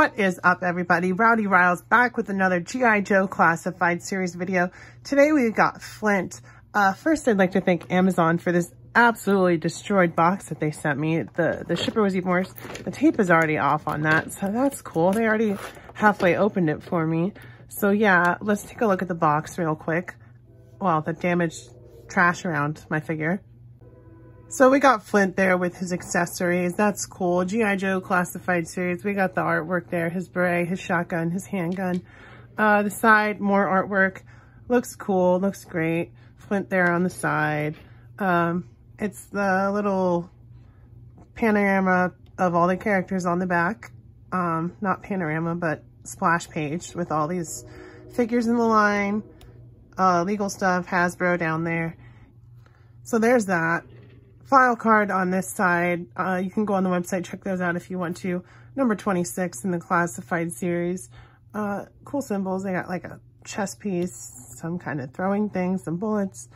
What is up, everybody? Rowdy Riles back with another G.I. Joe Classified Series video. Today we've got Flint. Uh, first, I'd like to thank Amazon for this absolutely destroyed box that they sent me. The, the shipper was even worse. The tape is already off on that, so that's cool. They already halfway opened it for me. So yeah, let's take a look at the box real quick. Well, the damaged trash around my figure. So we got Flint there with his accessories. That's cool. G.I. Joe Classified Series. We got the artwork there. His beret, his shotgun, his handgun. Uh, the side, more artwork. Looks cool. Looks great. Flint there on the side. Um, it's the little panorama of all the characters on the back. Um, not panorama, but splash page with all these figures in the line. Uh, legal stuff, Hasbro down there. So there's that file card on this side. Uh, you can go on the website, check those out if you want to. Number 26 in the classified series. Uh, cool symbols. They got like a chess piece, some kind of throwing thing, some bullets,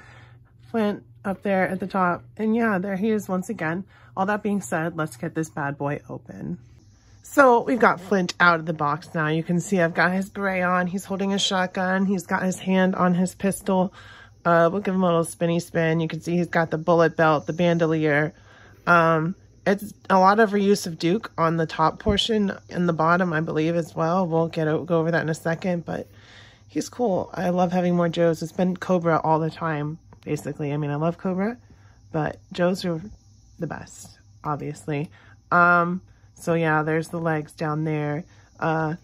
Flint up there at the top. And yeah, there he is once again. All that being said, let's get this bad boy open. So we've got Flint out of the box now. You can see I've got his beret on. He's holding a shotgun. He's got his hand on his pistol. Uh, we'll give him a little spinny spin. You can see he's got the bullet belt, the bandolier. Um, it's a lot of reuse of Duke on the top portion and the bottom, I believe, as well. We'll get go over that in a second, but he's cool. I love having more Joes. It's been Cobra all the time, basically. I mean, I love Cobra, but Joes are the best, obviously. Um, so yeah, there's the legs down there. Uh,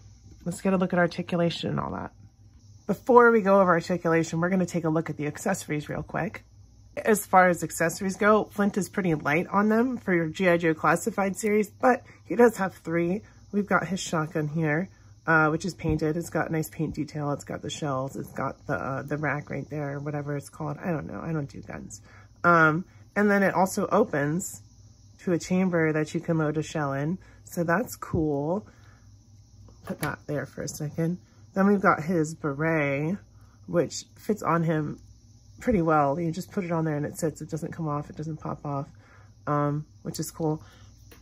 let's get a look at articulation and all that. Before we go over articulation, we're going to take a look at the accessories real quick. As far as accessories go, Flint is pretty light on them for your G.I. Joe Classified series, but he does have three. We've got his shotgun here, uh, which is painted. It's got nice paint detail. It's got the shells. It's got the uh, the rack right there, whatever it's called. I don't know. I don't do guns. Um, and then it also opens to a chamber that you can load a shell in. So that's cool. Put that there for a second. Then we've got his beret, which fits on him pretty well. You just put it on there and it sits. It doesn't come off. It doesn't pop off, um, which is cool.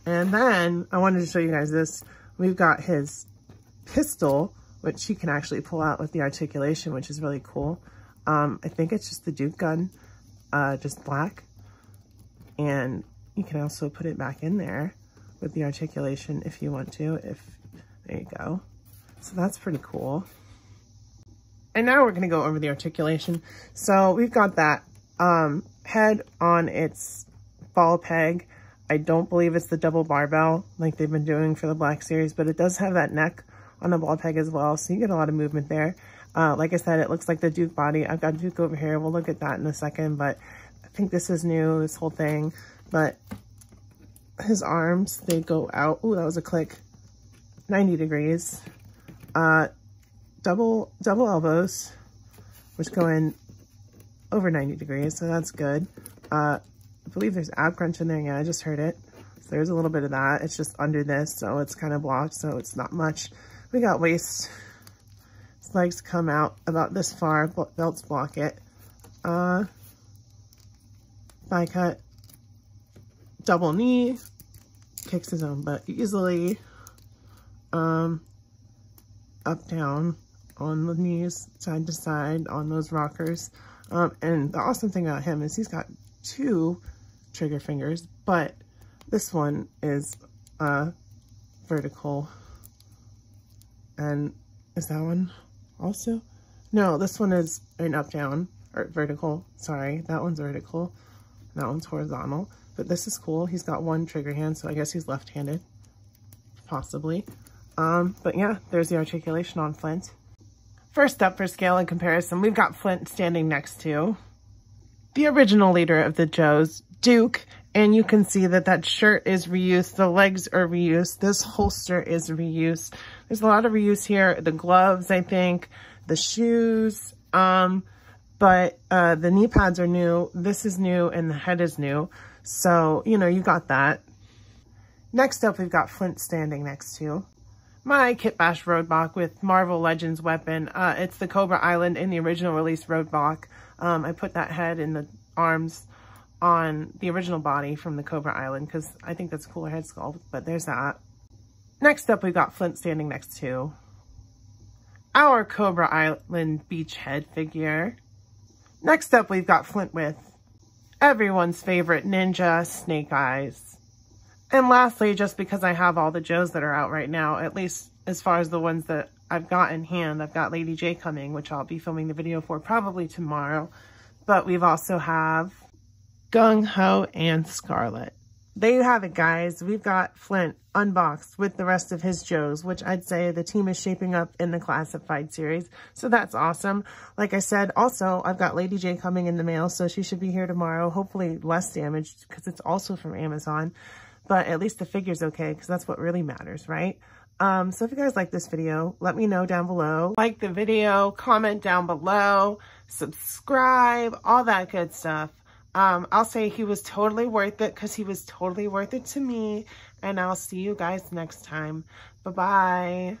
And then I wanted to show you guys this. We've got his pistol, which he can actually pull out with the articulation, which is really cool. Um, I think it's just the Duke gun, uh, just black. And you can also put it back in there with the articulation if you want to, if, there you go. So that's pretty cool. And now we're going to go over the articulation. So we've got that um, head on its ball peg. I don't believe it's the double barbell like they've been doing for the Black Series, but it does have that neck on the ball peg as well. So you get a lot of movement there. Uh, like I said, it looks like the Duke body. I've got Duke over here. We'll look at that in a second, but I think this is new, this whole thing. But his arms, they go out. Ooh, that was a click. 90 degrees uh, double, double elbows, which go in over 90 degrees, so that's good. Uh, I believe there's ab crunch in there. Yeah, I just heard it. So there's a little bit of that. It's just under this, so it's kind of blocked, so it's not much. We got waist. His legs come out about this far. Belts block it. Uh, thigh cut. Double knee. Kicks his own butt easily. Um, up, down on the knees, side to side on those rockers. Um, and the awesome thing about him is he's got two trigger fingers, but this one is uh, vertical. And is that one also? No, this one is an up-down, or vertical. Sorry, that one's vertical. That one's horizontal. But this is cool. He's got one trigger hand, so I guess he's left-handed. Possibly. Um, but yeah, there's the articulation on Flint. First up for scale and comparison, we've got Flint standing next to the original leader of the Joes, Duke, and you can see that that shirt is reused, the legs are reused, this holster is reused. There's a lot of reuse here, the gloves, I think, the shoes, um, but uh, the knee pads are new, this is new, and the head is new. So, you know, you got that. Next up, we've got Flint standing next to my Kitbash Roadblock with Marvel Legends weapon. Uh, it's the Cobra Island in the original release Roadblock. Um, I put that head and the arms on the original body from the Cobra Island because I think that's a cooler head sculpt, but there's that. Next up, we've got Flint standing next to our Cobra Island Beachhead figure. Next up, we've got Flint with everyone's favorite ninja, Snake Eyes. And lastly, just because I have all the Joes that are out right now, at least as far as the ones that I've got in hand, I've got Lady Jaye coming, which I'll be filming the video for probably tomorrow. But we've also have Gung Ho and Scarlett. There you have it, guys. We've got Flint unboxed with the rest of his Joes, which I'd say the team is shaping up in the classified series. So that's awesome. Like I said, also, I've got Lady Jaye coming in the mail, so she should be here tomorrow. Hopefully less damaged because it's also from Amazon. But at least the figure's okay because that's what really matters, right? Um, so if you guys like this video, let me know down below. Like the video, comment down below, subscribe, all that good stuff. Um, I'll say he was totally worth it because he was totally worth it to me. And I'll see you guys next time. Bye-bye.